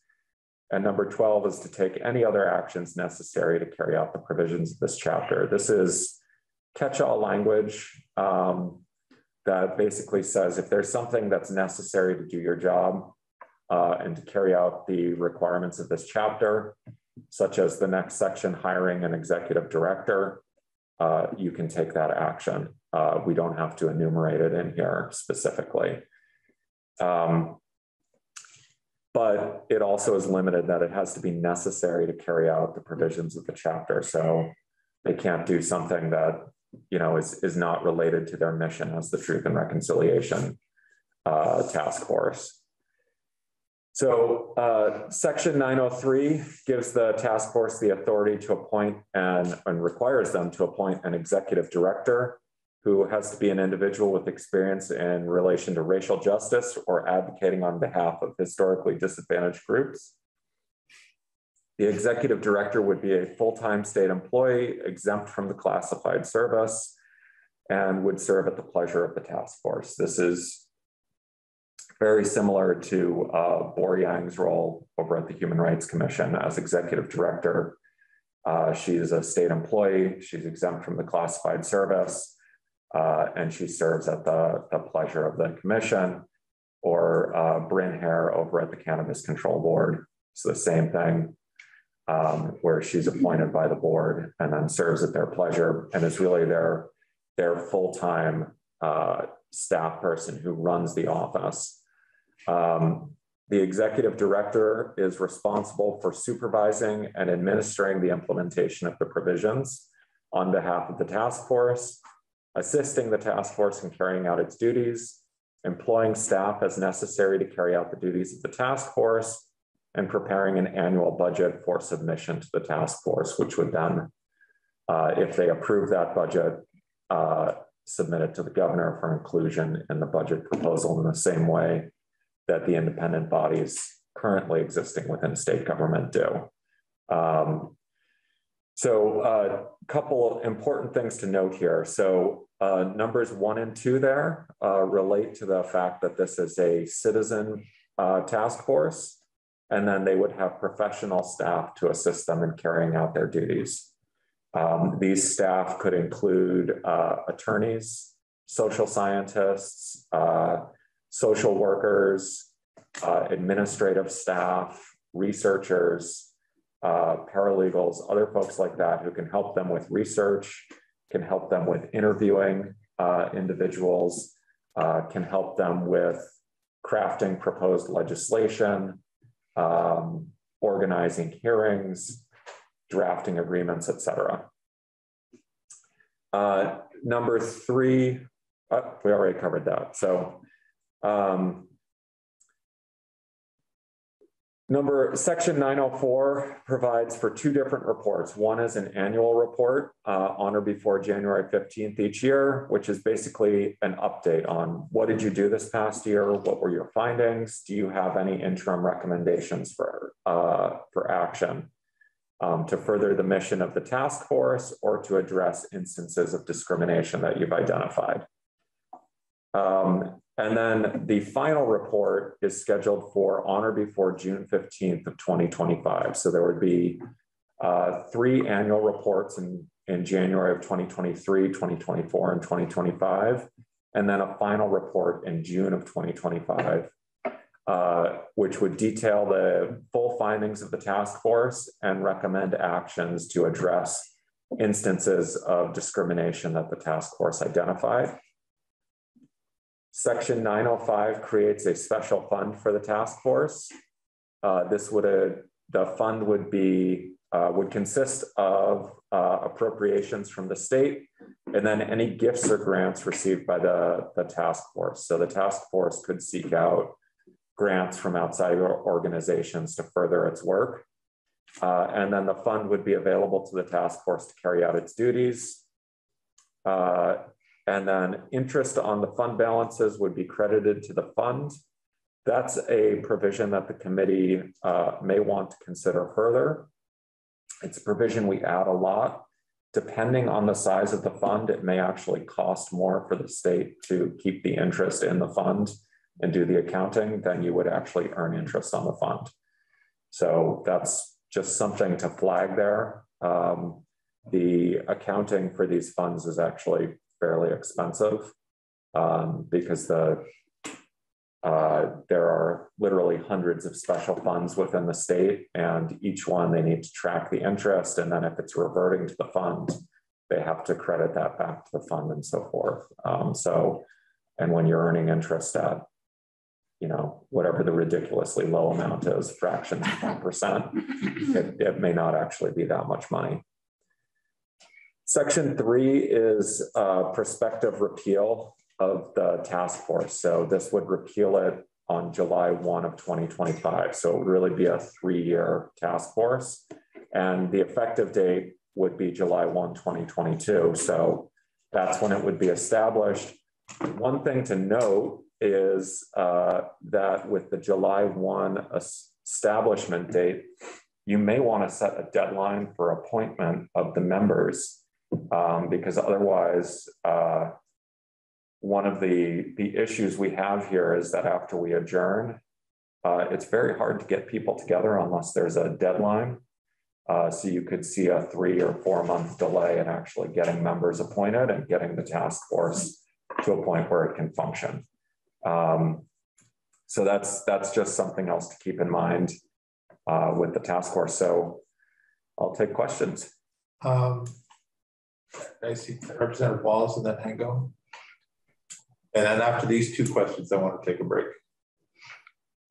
And number 12 is to take any other actions necessary to carry out the provisions of this chapter. This is catch-all language um, that basically says if there's something that's necessary to do your job uh, and to carry out the requirements of this chapter, such as the next section, hiring an executive director, uh, you can take that action. Uh, we don't have to enumerate it in here specifically. Um, but it also is limited that it has to be necessary to carry out the provisions of the chapter. So they can't do something that you know is, is not related to their mission as the Truth and Reconciliation uh, Task Force. So uh, section 903 gives the task force the authority to appoint and, and requires them to appoint an executive director who has to be an individual with experience in relation to racial justice or advocating on behalf of historically disadvantaged groups. The executive director would be a full-time state employee exempt from the classified service and would serve at the pleasure of the task force. This is very similar to uh, Yang's role over at the Human Rights Commission as executive director. Uh, she is a state employee. She's exempt from the classified service uh, and she serves at the, the pleasure of the commission, or uh, Brynn Hare over at the Cannabis Control Board. It's the same thing, um, where she's appointed by the board and then serves at their pleasure, and is really their their full time uh, staff person who runs the office. Um, the executive director is responsible for supervising and administering the implementation of the provisions on behalf of the task force assisting the task force in carrying out its duties, employing staff as necessary to carry out the duties of the task force, and preparing an annual budget for submission to the task force, which would then, uh, if they approve that budget, uh, submit it to the governor for inclusion in the budget proposal in the same way that the independent bodies currently existing within state government do. Um, so a uh, couple of important things to note here. So uh, numbers one and two there uh, relate to the fact that this is a citizen uh, task force, and then they would have professional staff to assist them in carrying out their duties. Um, these staff could include uh, attorneys, social scientists, uh, social workers, uh, administrative staff, researchers, paralegals, other folks like that who can help them with research, can help them with interviewing uh, individuals, uh, can help them with crafting proposed legislation, um, organizing hearings, drafting agreements, et cetera. Uh, number three, uh, we already covered that. So um, Number section 904 provides for two different reports. One is an annual report uh, on or before January 15th each year, which is basically an update on what did you do this past year? What were your findings? Do you have any interim recommendations for, uh, for action? um, to further the mission of the task force or to address instances of discrimination that you've identified. Um, and then the final report is scheduled for on or before June 15th of 2025. So there would be uh, three annual reports in, in January of 2023, 2024, and 2025, and then a final report in June of 2025, uh, which would detail the full findings of the task force and recommend actions to address instances of discrimination that the task force identified. Section 905 creates a special fund for the task force. Uh, this would, uh, the fund would be, uh, would consist of uh, appropriations from the state and then any gifts or grants received by the, the task force. So the task force could seek out grants from outside organizations to further its work. Uh, and then the fund would be available to the task force to carry out its duties. Uh, and then interest on the fund balances would be credited to the fund. That's a provision that the committee uh, may want to consider further. It's a provision we add a lot. Depending on the size of the fund, it may actually cost more for the state to keep the interest in the fund and do the accounting than you would actually earn interest on the fund. So that's just something to flag there. Um, the accounting for these funds is actually fairly expensive um, because the uh, there are literally hundreds of special funds within the state, and each one they need to track the interest, and then if it's reverting to the fund, they have to credit that back to the fund and so forth. Um, so, and when you're earning interest at, you know, whatever the ridiculously low amount is, fractions of one percent, it, it may not actually be that much money. Section three is a prospective repeal of the task force. So this would repeal it on July 1 of 2025. So it would really be a three-year task force. And the effective date would be July 1, 2022. So that's when it would be established. One thing to note is uh, that with the July 1 establishment date, you may want to set a deadline for appointment of the members um, because otherwise, uh, one of the, the issues we have here is that after we adjourn, uh, it's very hard to get people together unless there's a deadline. Uh, so you could see a three or four month delay in actually getting members appointed and getting the task force to a point where it can function. Um, so that's that's just something else to keep in mind uh, with the task force. So I'll take questions. Um, I see Representative Walz and then Hango. And then after these two questions, I want to take a break.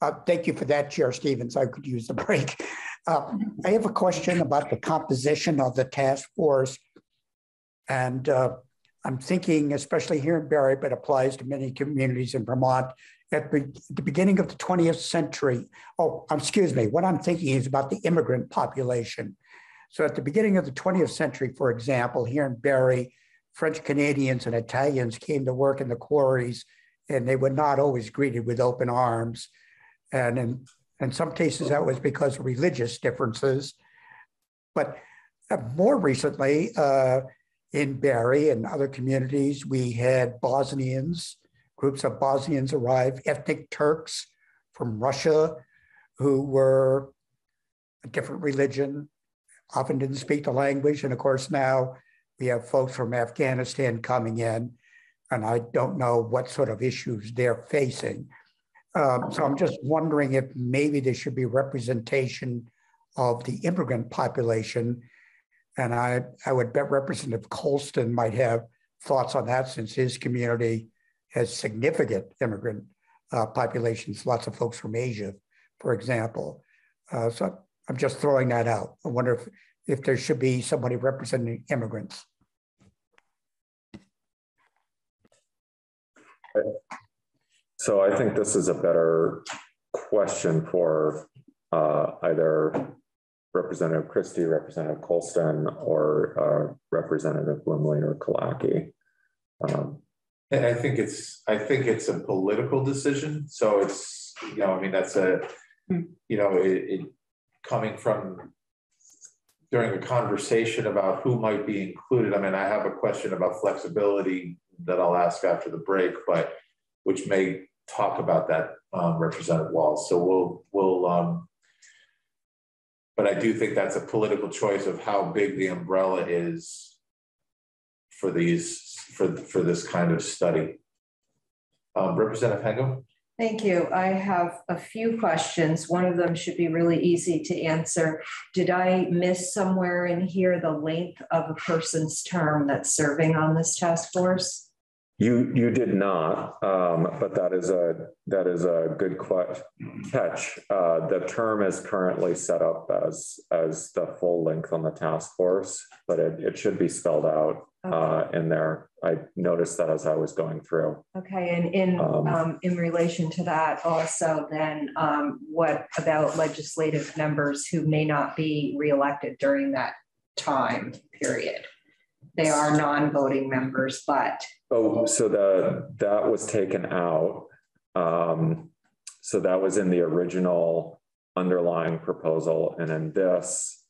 Uh, thank you for that, Chair Stevens. I could use the break. Uh, I have a question about the composition of the task force. And uh, I'm thinking, especially here in Barre, but applies to many communities in Vermont, at the beginning of the 20th century. Oh, excuse me. What I'm thinking is about the immigrant population. So at the beginning of the 20th century, for example, here in Barre, French Canadians and Italians came to work in the quarries, and they were not always greeted with open arms. And in, in some cases, that was because of religious differences. But uh, more recently, uh, in Barre and other communities, we had Bosnians, groups of Bosnians arrive, ethnic Turks from Russia who were a different religion, often didn't speak the language. And of course, now we have folks from Afghanistan coming in, and I don't know what sort of issues they're facing. Um, so I'm just wondering if maybe there should be representation of the immigrant population. And I, I would bet Representative Colston might have thoughts on that since his community has significant immigrant uh, populations, lots of folks from Asia, for example. Uh, so I'm just throwing that out. I wonder if, if there should be somebody representing immigrants. So I think this is a better question for uh, either Representative Christie, Representative Colston, or uh, Representative Bluemle or Killacky. Um, and I think it's I think it's a political decision. So it's you know I mean that's a you know it, it coming from during a conversation about who might be included, I mean, I have a question about flexibility that I'll ask after the break, but which may talk about that, um, Representative Walz. So we'll, we'll, um, but I do think that's a political choice of how big the umbrella is for these, for, for this kind of study. Um, Representative Hango? Thank you. I have a few questions. One of them should be really easy to answer. Did I miss somewhere in here the length of a person's term that's serving on this task force? You you did not, um, but that is a that is a good catch. Uh, the term is currently set up as as the full length on the task force, but it, it should be spelled out uh, in there. I noticed that as I was going through. Okay, and in um, um, in relation to that, also, then um, what about legislative members who may not be reelected during that time period? They are non-voting members, but Oh, so the that was taken out. Um, so that was in the original underlying proposal, and in this,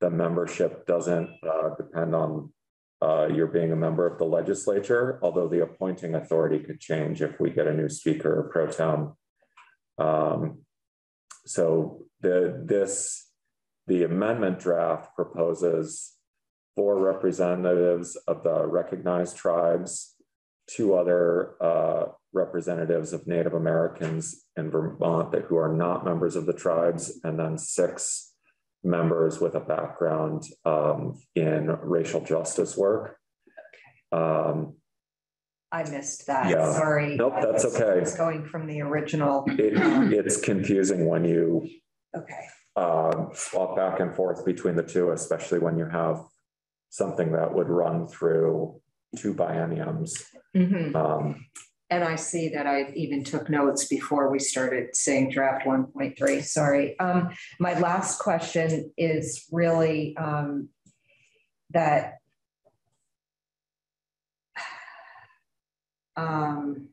the membership doesn't uh, depend on uh, you're being a member of the legislature, although the appointing authority could change if we get a new speaker or pro tem. Um, so the this the amendment draft proposes four representatives of the recognized tribes two other uh, representatives of Native Americans in Vermont that who are not members of the tribes, and then six members with a background um, in racial justice work. Um, I missed that. Yeah. Sorry. Nope, that's okay. It's going from the original. It, it's confusing when you okay. Uh, swap back and forth between the two, especially when you have something that would run through two bienniums. Mhm. Um, And I see that I even took notes before we started saying draft one point three, sorry. Um, my last question is really, um, that um,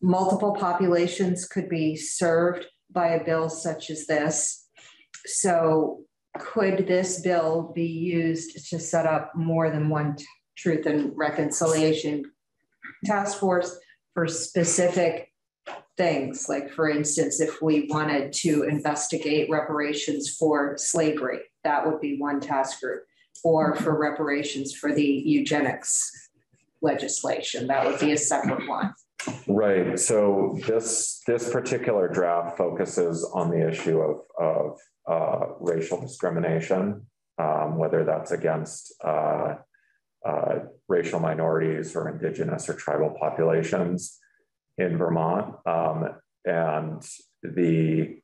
multiple populations could be served by a bill such as this. So could this bill be used to set up more than one Truth and Reconciliation Task Force for specific things. Like, for instance, if we wanted to investigate reparations for slavery, that would be one task group, or for reparations for the eugenics legislation, that would be a separate one. Right. So this this particular draft focuses on the issue of of uh, racial discrimination, um, whether that's against uh, uh, racial minorities or indigenous or tribal populations in Vermont. Um, and the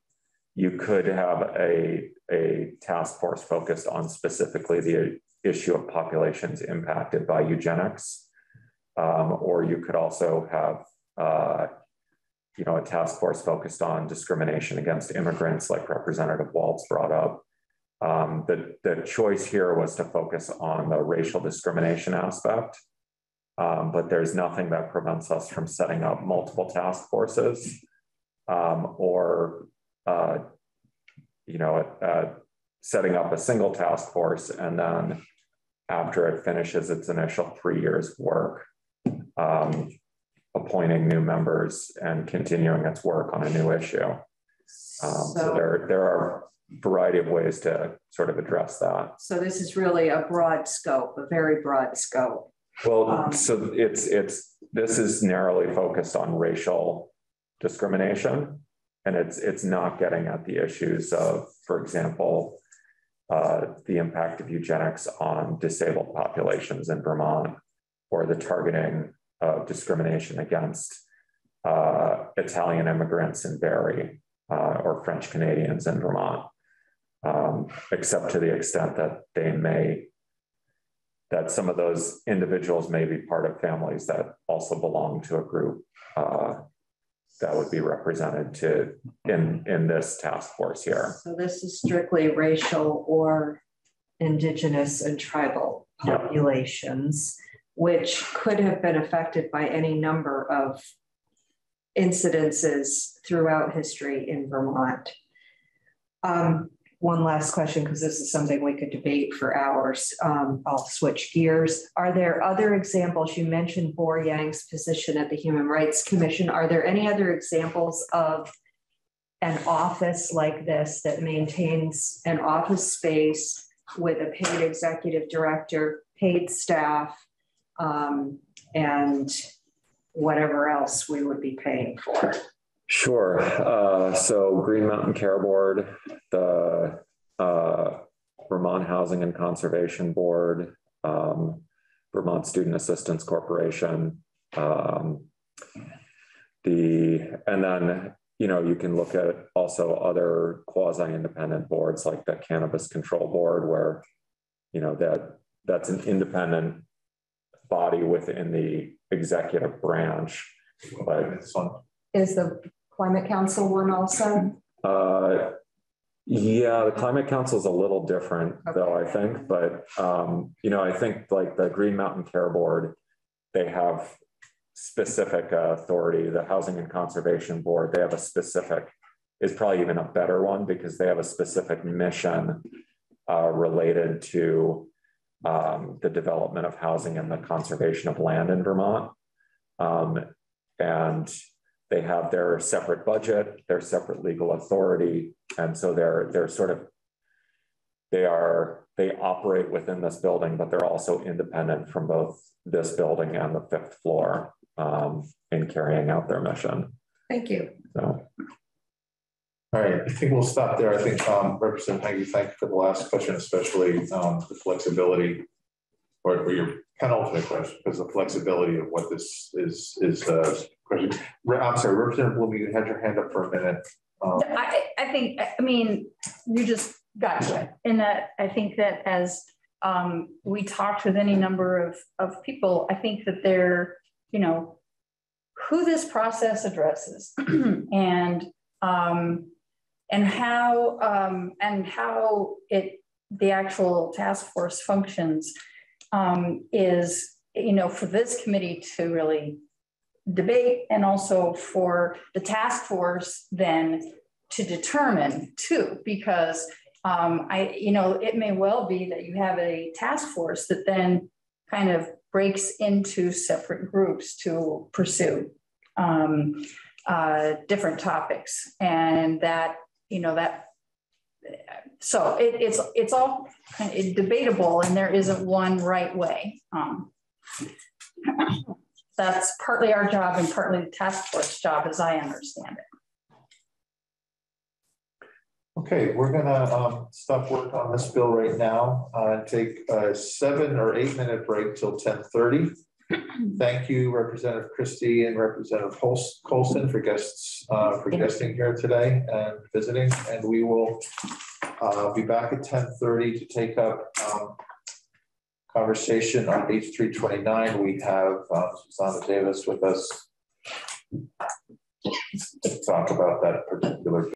you could have a, a task force focused on specifically the issue of populations impacted by eugenics. Um, or you could also have uh, you know, a task force focused on discrimination against immigrants, like Representative Walz brought up. Um, the, the choice here was to focus on the racial discrimination aspect, um, but there's nothing that prevents us from setting up multiple task forces um, or, uh, you know, uh, setting up a single task force and then after it finishes its initial three years work, um, appointing new members and continuing its work on a new issue. Um, so, so there, there are variety of ways to sort of address that. So this is really a broad scope, a very broad scope. Well, um, so it's it's this is narrowly focused on racial discrimination, and it's it's not getting at the issues of, for example, uh, the impact of eugenics on disabled populations in Vermont, or the targeting of discrimination against uh, Italian immigrants in Barre uh, or French Canadians in Vermont um, except to the extent that they may, that some of those individuals may be part of families that also belong to a group uh, that would be represented to in, in this task force here. So this is strictly racial or indigenous and tribal populations, yep. which could have been affected by any number of incidences throughout history in Vermont. Um, one last question, because this is something we could debate for hours. Um, I'll switch gears. Are there other examples? You mentioned Bor Yang's position at the Human Rights Commission. Are there any other examples of an office like this that maintains an office space with a paid executive director, paid staff, um, and whatever else we would be paying for? Sure. Uh, so Green Mountain Care Board, the uh, Vermont Housing and Conservation Board, um, Vermont Student Assistance Corporation, um, the and then you know you can look at also other quasi-independent boards like the Cannabis Control Board, where you know that that's an independent body within the executive branch. But Is the Climate Council one also? Uh, yeah, the Climate Council is a little different, okay. though I think. But um, you know, I think like the Green Mountain Care Board, they have specific uh, authority. The Housing and Conservation Board, they have a specific. Is probably even a better one because they have a specific mission uh, related to um, the development of housing and the conservation of land in Vermont. Um, and they have their separate budget, their separate legal authority, and so they're they're sort of they are they operate within this building, but they're also independent from both this building and the fifth floor um, in carrying out their mission. Thank you. So. All right, I think we'll stop there. I think um, Representative Hango, thank you for the last question, especially um, the flexibility or, or your penultimate question, because the flexibility of what this is is uh, question. I'm sorry, Representative Bluemle, you had your hand up for a minute. Um, I, I think, I mean, you just got to it. In that, I think that as um, we talked with any number of, of people, I think that they're, you know, who this process addresses (clears throat) and um, and how um, and how it the actual task force functions um, is you know for this committee to really debate and also for the task force then to determine too, because um, I, you know, it may well be that you have a task force that then kind of breaks into separate groups to pursue um, uh, different topics, and that you know that. So it, it's it's all kind of debatable, and there isn't one right way. Um, that's partly our job and partly the task force job, as I understand it. Okay, we're gonna um, stop work on this bill right now. Uh, take a seven or eight minute break till 10:30. (clears throat) Thank you, Representative Christie and Representative Colston for guests uh, for guesting here today and visiting. And we will uh, be back at 10:30 to take up um, conversation on H329. We have um, Susanna Davis with us to talk about that particular